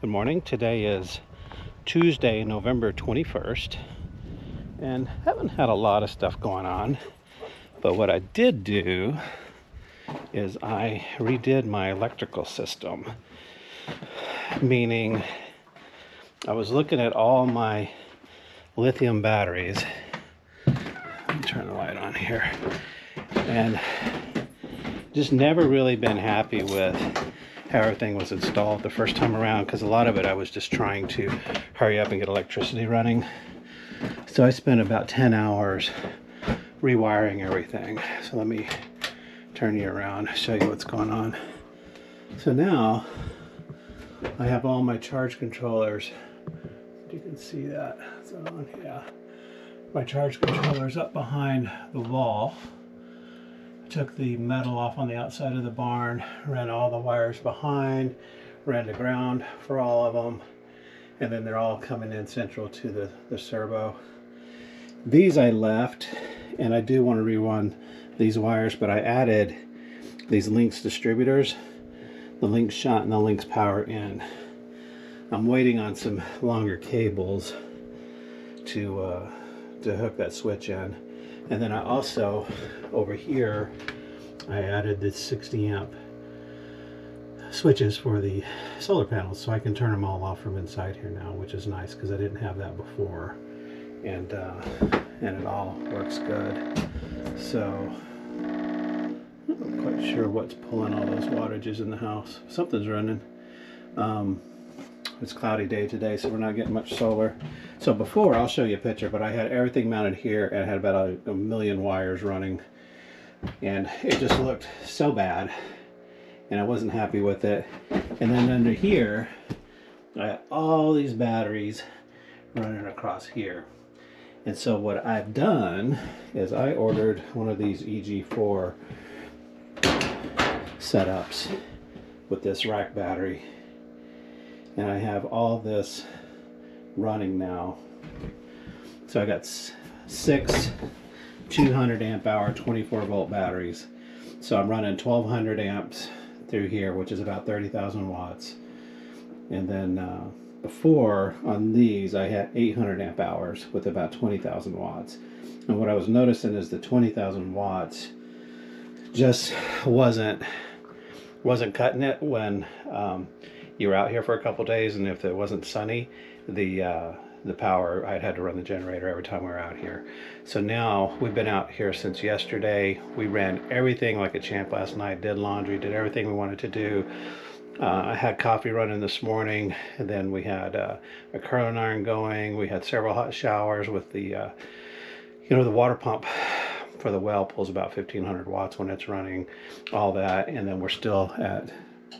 Good morning. Today is Tuesday, November 21st, and haven't had a lot of stuff going on. But what I did do is I redid my electrical system, meaning I was looking at all my lithium batteries. Turn the light on here. And just never really been happy with how everything was installed the first time around because a lot of it I was just trying to hurry up and get electricity running. So I spent about 10 hours rewiring everything. So let me turn you around, show you what's going on. So now I have all my charge controllers. You can see that. Yeah. My charge controllers up behind the wall took the metal off on the outside of the barn, ran all the wires behind, ran the ground for all of them, and then they're all coming in central to the, the Cerbo. These I left, and I do want to rerun these wires, but I added these Lynx distributors, the Lynx shunt and the Lynx power in. I'm waiting on some longer cables to uh, to hook that switch in. And then I also, over here, I added the 60 amp switches for the solar panels so I can turn them all off from inside here now, which is nice because I didn't have that before. And, uh, and it all works good. So, I'm not quite sure what's pulling all those wattages in the house. Something's running. Um, it's cloudy day today, so we're not getting much solar. So before, I'll show you a picture, but I had everything mounted here and I had about a, a million wires running. And it just looked so bad. And I wasn't happy with it. And then under here, I have all these batteries running across here. And so what I've done is I ordered one of these EG4 setups with this rack battery and I have all this running now. So I got six 200 amp hour 24 volt batteries. So I'm running 1200 amps through here, which is about 30,000 watts. And then uh, before on these, I had 800 amp hours with about 20,000 watts. And what I was noticing is the 20,000 watts just wasn't wasn't cutting it when um, you were out here for a couple days and if it wasn't sunny the uh, the power I'd had to run the generator every time we were out here. So now we've been out here since yesterday. We ran everything like a champ last night did laundry did everything we wanted to do. Uh, I had coffee running this morning and then we had uh, a curling iron going. We had several hot showers with the uh, you know the water pump for the well pulls about 1500 watts when it's running all that and then we're still at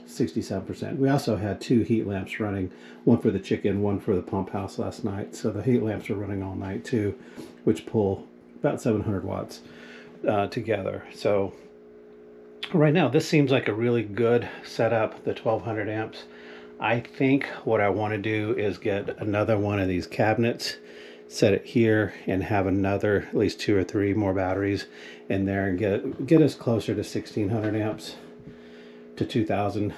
67%. We also had two heat lamps running, one for the chicken, one for the pump house last night. So the heat lamps are running all night too, which pull about 700 watts uh, together. So right now, this seems like a really good setup, the 1200 amps. I think what I want to do is get another one of these cabinets, set it here, and have another, at least two or three more batteries in there and get, get us closer to 1600 amps to 2000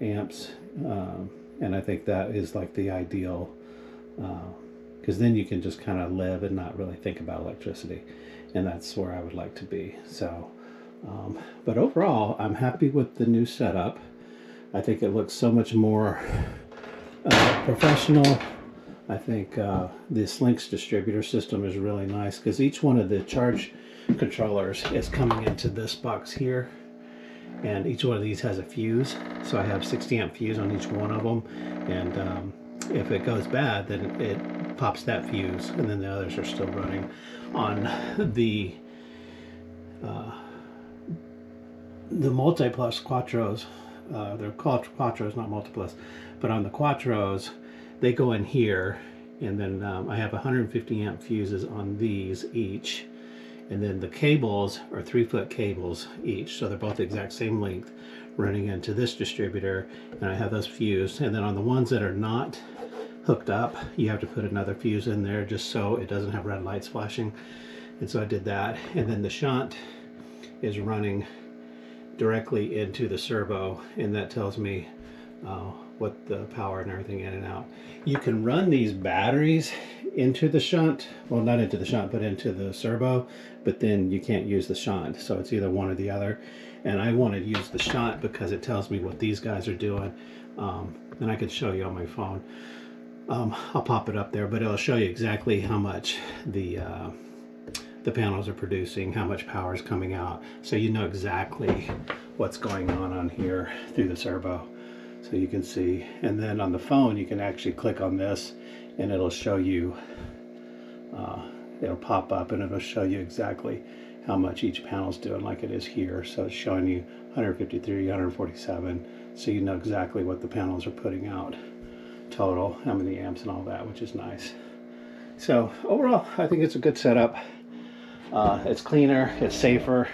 amps um, and I think that is like the ideal because uh, then you can just kind of live and not really think about electricity and that's where I would like to be so um, but overall I'm happy with the new setup. I think it looks so much more uh, professional. I think uh, this Lynx distributor system is really nice because each one of the charge controllers is coming into this box here and each one of these has a fuse. So I have 60 amp fuse on each one of them. And um, if it goes bad then it, pops that fuse and then the others are still running on the uh, the multiplus quattros uh, they're called quattros not multiplus but on the quattros they go in here and then um, I have 150 amp fuses on these each and then the cables are three foot cables each so they're both the exact same length running into this distributor and I have those fused. And then on the ones that are not hooked up you have to put another fuse in there just so it doesn't have red lights flashing and so I did that. And then the shunt is running directly into the Cerbo and that tells me uh, with the power and everything in and out. You can run these batteries into the shunt, well not into the shunt, but into the Cerbo, but then you can't use the shunt. So it's either one or the other. And I want to use the shunt because it tells me what these guys are doing. Um, and I could show you on my phone. Um, I'll pop it up there, but it'll show you exactly how much the uh, the panels are producing, how much power is coming out. So you know exactly what's going on on here through the Cerbo. So you can see, and then on the phone, you can actually click on this and it'll show you, uh, it'll pop up and it'll show you exactly how much each panel's doing like it is here. So it's showing you 153, 147. So you know exactly what the panels are putting out total, how many amps and all that, which is nice. So overall, I think it's a good setup. Uh, it's cleaner, it's safer.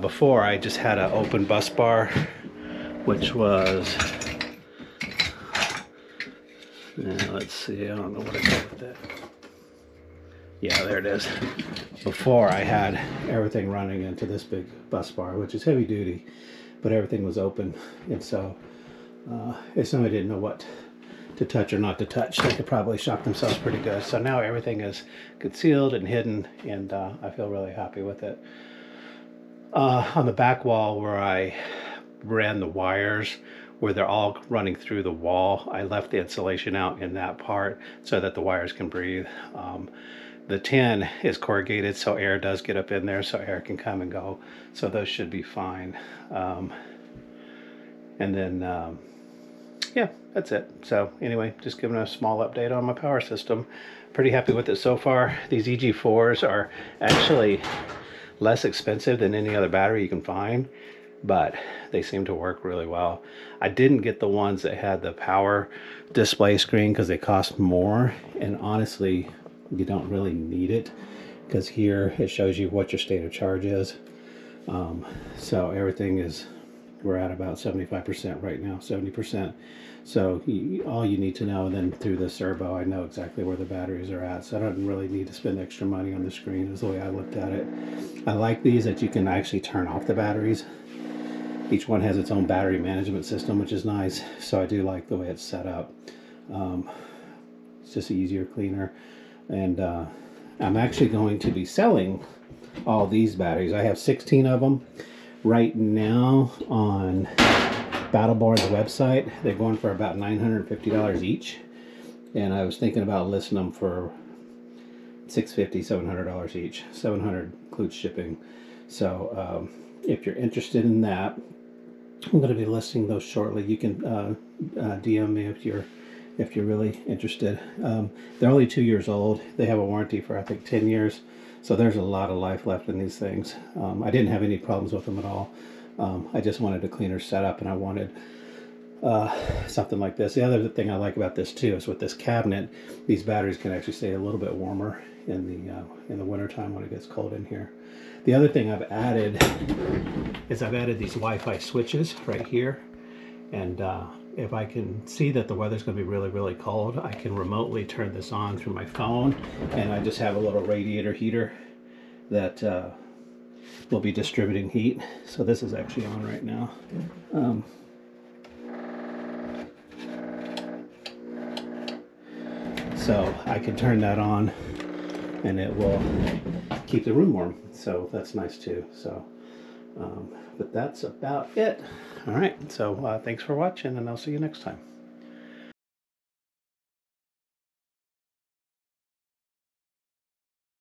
Before I just had an open bus bar, which was, yeah, let's see, I don't know what I did with that. Yeah, there it is. Before I had everything running into this big bus bar, which is heavy duty, but everything was open. And so uh, if somebody didn't know what to touch or not to touch. They could probably shock themselves pretty good. So now everything is concealed and hidden and uh, I feel really happy with it. Uh, on the back wall where I ran the wires, where they're all running through the wall, I left the insulation out in that part so that the wires can breathe. Um, the tin is corrugated so air does get up in there so air can come and go. So those should be fine. Um, and then um, yeah, that's it. So anyway, just giving a small update on my power system. Pretty happy with it so far. These EG4s are actually less expensive than any other battery you can find, but they seem to work really well. I didn't get the ones that had the power display screen because they cost more. And honestly, you don't really need it because here it shows you what your state of charge is. Um, so everything is we're at about 75% right now, 70%. So you, all you need to know, then through the Cerbo, I know exactly where the batteries are at. So I don't really need to spend extra money on the screen is the way I looked at it. I like these that you can actually turn off the batteries. Each one has its own battery management system, which is nice. So I do like the way it's set up. Um, it's just easier, cleaner. And uh, I'm actually going to be selling all these batteries. I have 16 of them right now on Battle Born's website. They're going for about $950 each. And I was thinking about listing them for $650, $700 each. 700 includes shipping. So um, if you're interested in that, I'm going to be listing those shortly. You can uh, uh, DM me if you're if you're really interested. Um, they're only two years old. They have a warranty for I think 10 years. So there's a lot of life left in these things. Um, I didn't have any problems with them at all. Um, I just wanted a cleaner setup and I wanted uh, something like this. The other thing I like about this too is with this cabinet, these batteries can actually stay a little bit warmer in the uh, in the wintertime when it gets cold in here. The other thing I've added is I've added these Wi-Fi switches right here. And uh, if I can see that the weather's going to be really, really cold, I can remotely turn this on through my phone. And I just have a little radiator heater that uh, will be distributing heat. So this is actually on right now. Um, so I can turn that on and it will keep the room warm. So that's nice too. So, um, but that's about it. All right. So uh, thanks for watching and I'll see you next time.